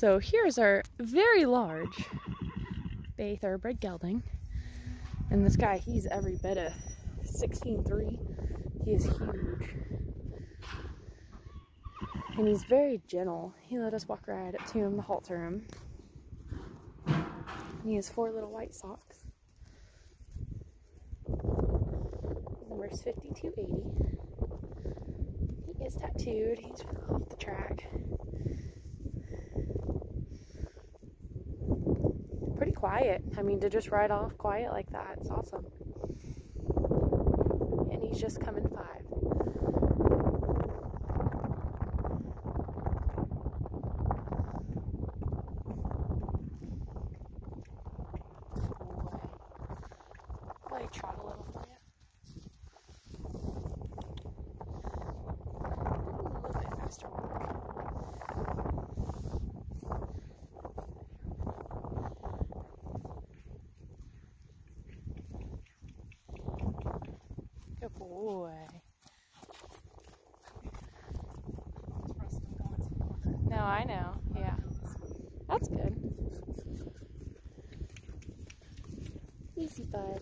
So here's our very large Bay Thoroughbred Gelding. And this guy, he's every bit of 16'3". He is huge. And he's very gentle. He let us walk right up to him to halter him. And he has four little white socks. Number is 5280. He is tattooed. He's off the track. Quiet. I mean, to just ride off quiet like that, it's awesome. And he's just coming five. Let me trot a little for you. A little bit faster walk. Good boy. No, I know. Yeah. That's good. Easy bud.